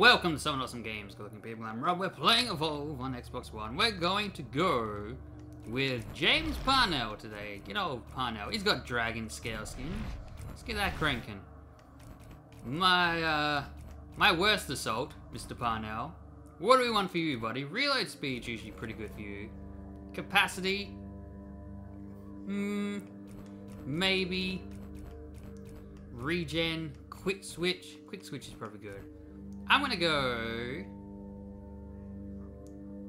Welcome to Somewhat Awesome Games, good looking people. I'm Rob. We're playing Evolve on Xbox One. We're going to go with James Parnell today. Get old Parnell. He's got dragon scale skin. Let's get that cranking. My, uh, my worst assault, Mr. Parnell. What do we want for you, buddy? Reload speed's usually pretty good for you. Capacity? Hmm, maybe. Regen, quick switch. Quick switch is probably good. I'm gonna go.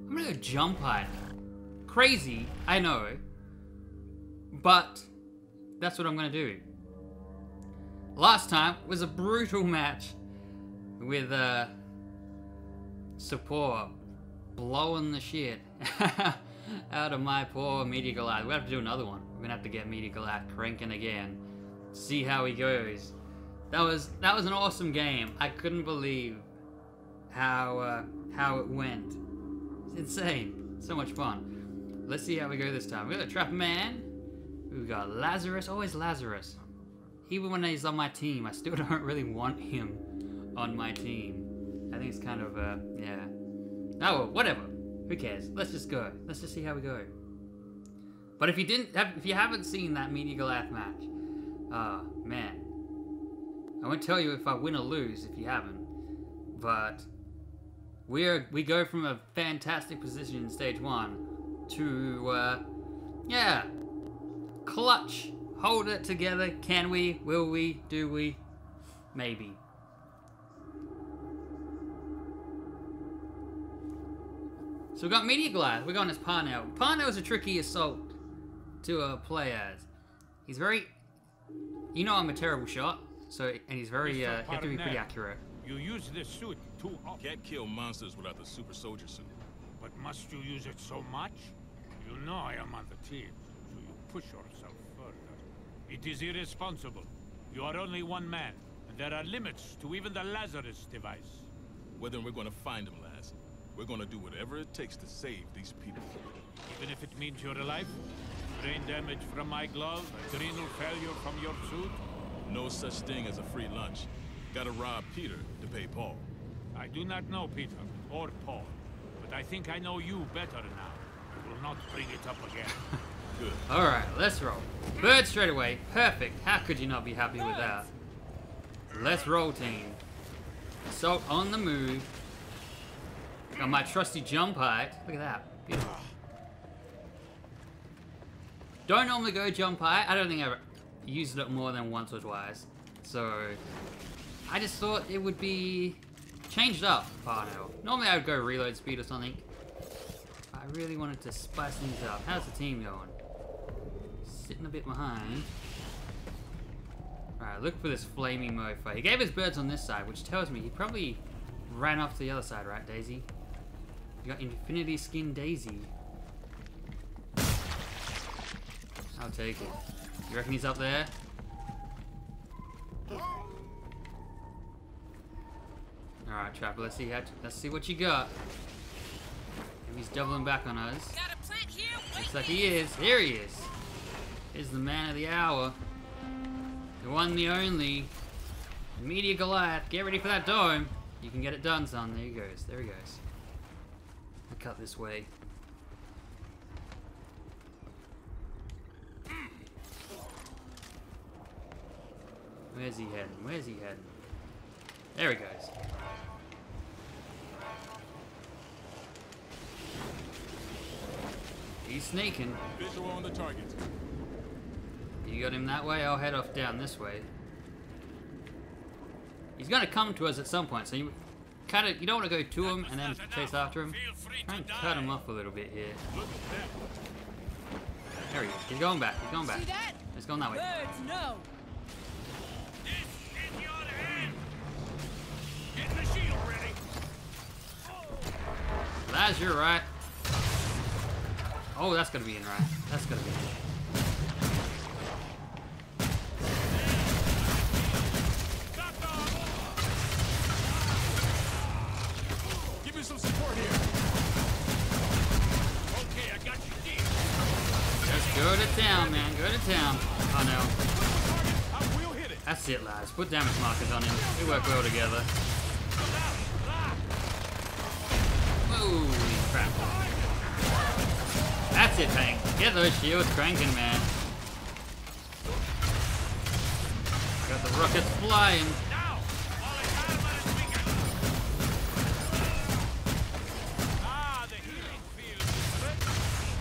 I'm gonna go jump height. Crazy, I know. But that's what I'm gonna do. Last time was a brutal match with uh, support blowing the shit out of my poor Meteor Goliath. We have to do another one. We're gonna have to get Meteor Goliath cranking again. See how he goes. That was that was an awesome game. I couldn't believe how uh, how it went. It's insane. So much fun. Let's see how we go this time. We got a Trap Man. We got Lazarus. Always Lazarus. Even when he's on my team, I still don't really want him on my team. I think it's kind of uh yeah. Oh well, whatever. Who cares? Let's just go. Let's just see how we go. But if you didn't have, if you haven't seen that Meteor Goliath match, ah man, I won't tell you if I win or lose if you haven't. But we're we go from a fantastic position in stage one to uh, yeah, clutch. Hold it together. Can we? Will we? Do we? Maybe. So we've got Meteor Goliath We're going as Parnell. Parnell is a tricky assault to uh, play as. He's very... You know I'm a terrible shot, so and he's very... Uh, you have to be pretty accurate. You use this suit too often. Can't kill monsters without the super soldier suit. But must you use it so much? You know I am on the team, so you push yourself further. It is irresponsible. You are only one man, and there are limits to even the Lazarus device. Well, then we're gonna find him, Laz. We're gonna do whatever it takes to save these people. Even if it means your life? Brain damage from my glove? Adrenal failure from your suit? No such thing as a free lunch. Gotta rob Peter to pay Paul. I do not know Peter, or Paul. But I think I know you better now. I will not bring it up again. Good. Alright, let's roll. Bird straight away. Perfect. How could you not be happy with that? Let's roll, team. Assault on the move. Got my trusty jump height. Look at that. Beautiful. Don't normally go jump height. I don't think I've used it more than once or twice. So, I just thought it would be changed up, Parnell. Normally I would go reload speed or something. I really wanted to spice things up. How's the team going? Sitting a bit behind. Alright, look for this flaming mofo. He gave his birds on this side, which tells me he probably ran off to the other side, right, Daisy? You got Infinity Skin Daisy. I'll take it. You reckon he's up there? Alright, Trapper, let's see how let's see what you got. If he's doubling back on us. Looks like he is. Here he is. Is the man of the hour. The one, the only. Meteor Goliath. Get ready for that dome. You can get it done, son. There he goes. There he goes. I cut this way. Where's he heading? Where's he heading? There he goes. He's sneaking. Visual on the target. You got him that way, I'll head off down this way. He's gonna come to us at some point, so you cut it. You don't want to go to him and then chase after him. Try and cut him off a little bit here. There he is. He's going back. He's going back. He's going that way. Birds, no. Laz, you're right. Oh, that's gonna be in right. That's gonna be in. Give me some support here. Okay, I got you. Just go to town, man. Go to town. Oh. I hit. That's it, Laz. Put damage markers on him. We work well together. Holy crap. That's it, Hank. Get those shields cranking, man. Got the rockets flying.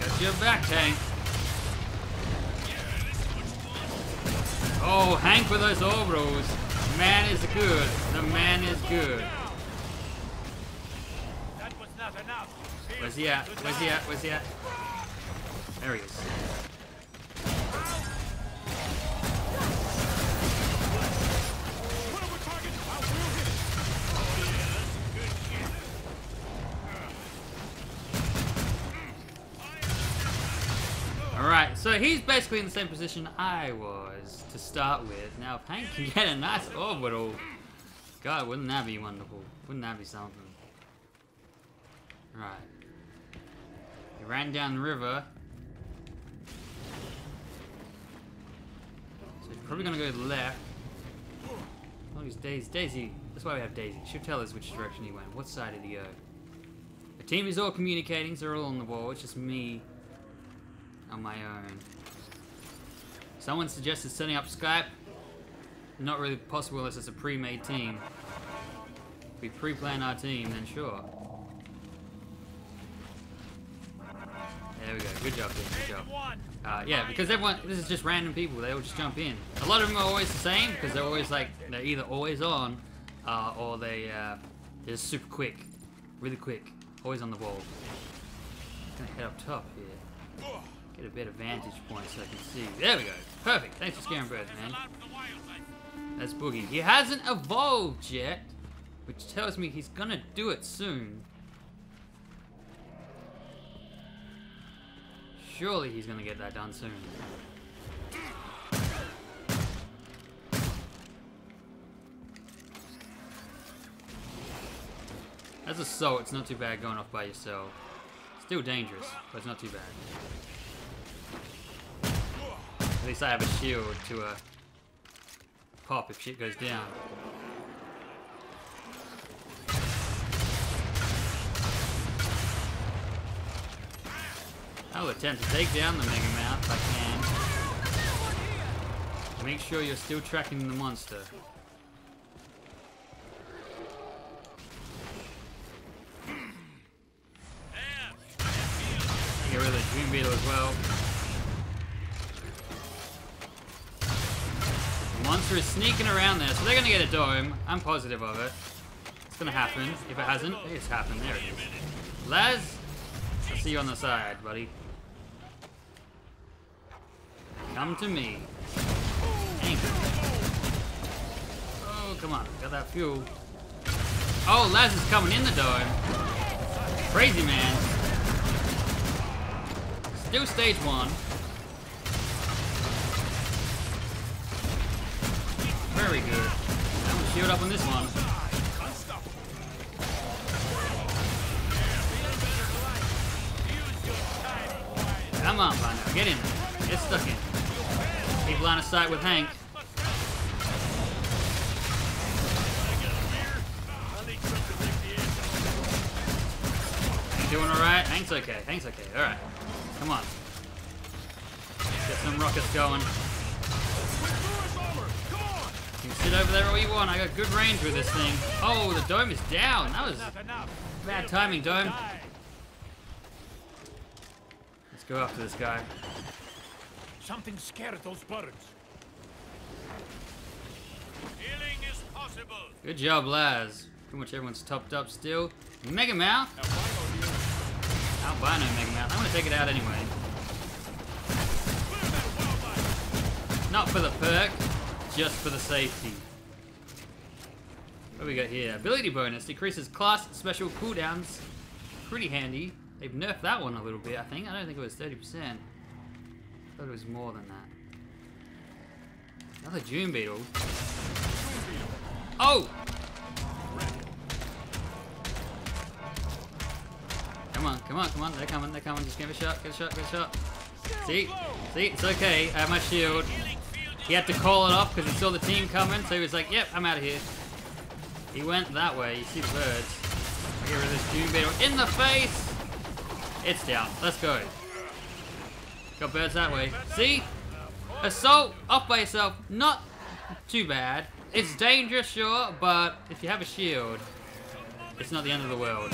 Got your back, Hank. Oh, Hank with those orbitals. Man is good. The man is good. That was not enough. Where's he at? Where's he at? Where's he at? There he is. Alright, so he's basically in the same position I was to start with. Now, if Hank can get a nice orbital, God, wouldn't that be wonderful? Wouldn't that be something? Right. Ran down the river. So he's probably gonna go left. Oh, he's Daisy. Daisy. That's why we have Daisy. She'll tell us which direction he went. What side did he go? The team is all communicating, so they're all on the wall. It's just me on my own. Someone suggested setting up Skype. Not really possible unless it's a pre-made team. If we pre-plan our team, then sure. There we go. Good job, team. Good job. Uh, yeah, because everyone, this is just random people. They all just jump in. A lot of them are always the same because they're always like they're either always on, uh, or they uh, they're just super quick, really quick, always on the ball. Gonna head up top here. Get a better vantage point so I can see. There we go. Perfect. Thanks for scaring birds, man. Alarm for the wildlife. That's Boogie. He hasn't evolved yet, which tells me he's gonna do it soon. Surely he's gonna get that done soon. As assault, it's not too bad going off by yourself. Still dangerous, but it's not too bad. At least I have a shield to uh, pop if shit goes down. I'll attempt to take down the Mega Mouth if I can. Make sure you're still tracking the monster. Get rid of the Dream Beetle as well. The monster is sneaking around there, so they're gonna get a dome. I'm positive of it. It's gonna happen. If it hasn't, it's happened. There it is. Laz, I'll see you on the side, buddy. Come to me. Oh, come on. Got that fuel. Oh, Laz is coming in the door. Crazy man. Still stage one. Very good. I'm gonna shield up on this one. Come on, Bando. Get in. Get stuck in. Keep line of sight with Hank. Doing alright? Hank's okay. Hank's okay. Alright. Come on. Get some rockets going. You can sit over there all you want. I got good range with this thing. Oh, the dome is down. That was bad timing, dome. Let's go after this guy. Something scared those birds. Healing is possible. Good job, Laz. Pretty much everyone's topped up still. Mega Mouth. Albino Mega Mouth. I'm gonna take it out anyway. Not for the perk, just for the safety. What do we got here? Ability bonus decreases class special cooldowns. Pretty handy. They've nerfed that one a little bit, I think. I don't think it was 30%. Thought it was more than that. Another June Beetle. Oh! Come on, come on, come on. They're coming, they're coming. Just give a shot, get a shot, get a shot. See? See? It's okay. I have my shield. He had to call it off because he saw the team coming, so he was like, yep, I'm out of here. He went that way. You see the birds. Of this Doom Beetle in the face! It's down. Let's go. Got birds that way. See? Assault off by yourself, not too bad. It's dangerous, sure, but if you have a shield, it's not the end of the world.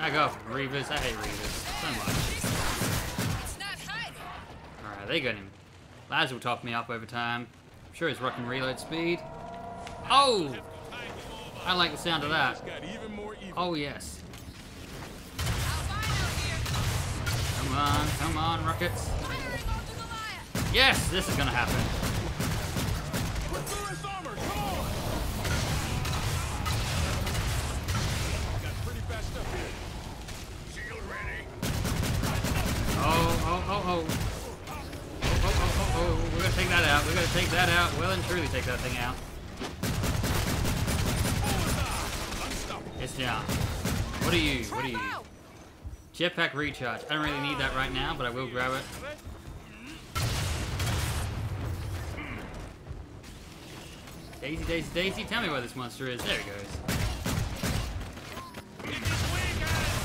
I go Reavers. I hate Reavers so much. Alright, they got him. Laz will top me up over time. I'm sure he's rocking reload speed. Oh! I like the sound of that. Got. Oh, yes. Come on, come on, rockets. Yes, this is gonna happen. Oh oh, oh, oh. Oh, oh, oh, oh, oh. We're gonna take that out. We're gonna take that out. Well and truly take that thing out. It's down. What are you? What are you? Jetpack recharge. I don't really need that right now, but I will grab it. Daisy, Daisy, Daisy, tell me where this monster is. There he goes.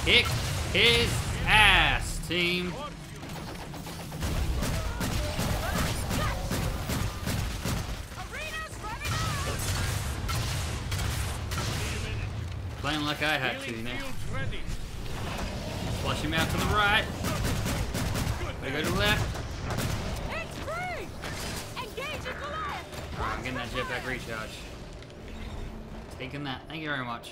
Kick his ass, team. Playing like I had to, Healing man. Flush him out to the right. We go to the left. It's free. Engaging Goliath. Alright, I'm getting that jetpack recharge. Taking that. Thank you very much.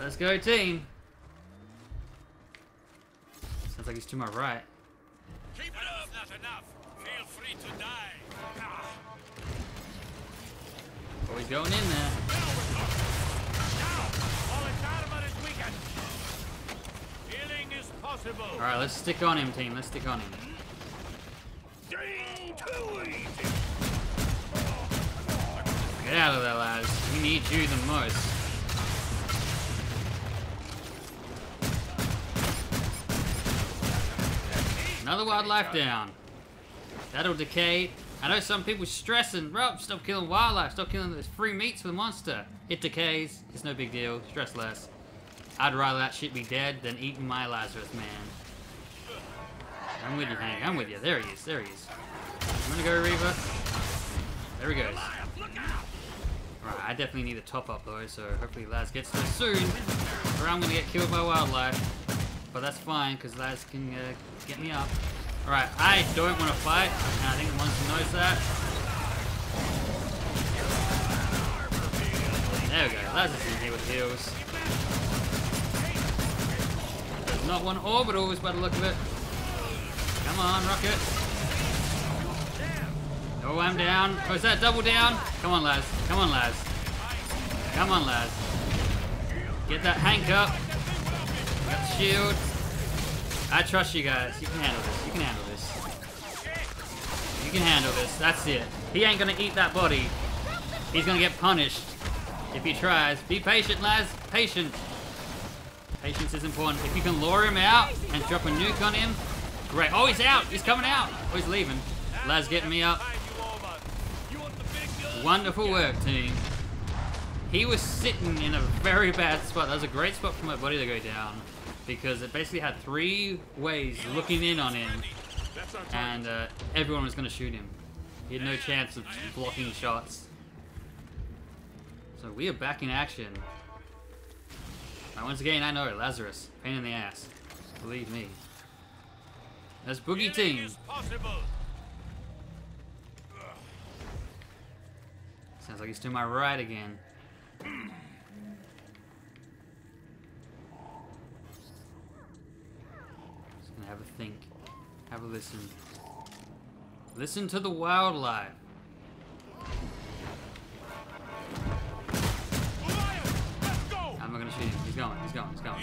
Let's go, team. Sounds like he's to my right. Keep it up. Not enough. Feel free to die. Oh, he's going in there. Healing is possible. Alright, let's stick on him, team. Let's stick on him. Get out of there, lads. We need you the most. Another wildlife down. That'll decay. I know some people stressing, Rob, stop killing wildlife, stop killing this free meats for the monster. It decays, it's no big deal, stress less. I'd rather that shit be dead than eating my Lazarus, man. I'm with you, Hank, I'm with you. There he is, there he is. I'm gonna go Reaver. There he goes. Alright, I definitely need a top up though, so hopefully Laz gets there soon. Or I'm gonna get killed by wildlife. But that's fine, because Laz can uh, get me up. Alright, I don't want to fight, and I think the monster knows that. There we go, Laz is in here with heals. Not one orbital, is by the look of it. Come on, rocket. Oh, I'm down. Oh, is that double down? Come on, Laz. Come on, Laz. Come on, Laz. Get that Hank up. Got the shield. I trust you guys. You can handle this. You can handle this. You can handle this. That's it. He ain't gonna eat that body. He's gonna get punished if he tries. Be patient, Laz. Patient. Patience is important. If you can lure him out and drop a nuke on him, great. Oh, he's out. He's coming out. Oh, he's leaving. Laz getting me up. Wonderful work, team. He was sitting in a very bad spot. That was a great spot for my body to go down because it basically had three ways looking in on him, and uh, everyone was going to shoot him. He had no chance of blocking the shots. So we are back in action. Once again, I know it. Lazarus, pain in the ass. Believe me. That's Boogie Team. Sounds like he's to my right again. Just gonna have a think. Have a listen. Listen to the wildlife. Not gonna shoot him. He's going, he's going, he's going.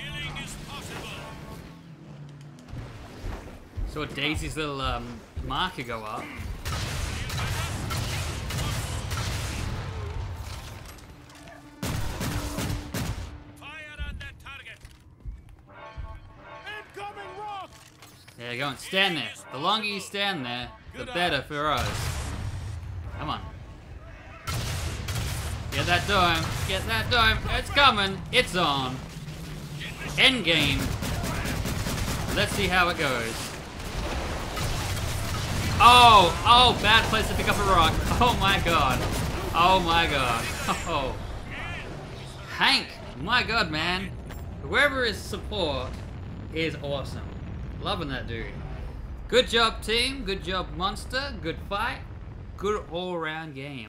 Saw Daisy's little um, marker go up. You go, and stand there. The longer you stand there, the better for us. Come on. Get that dome. Get that dome. It's coming. It's on. End game. Let's see how it goes. Oh, oh, bad place to pick up a rock. Oh my god. Oh my god. Oh. Hank, my god, man. Whoever is support is awesome. Loving that dude. Good job, team. Good job, monster. Good fight. Good all-round game.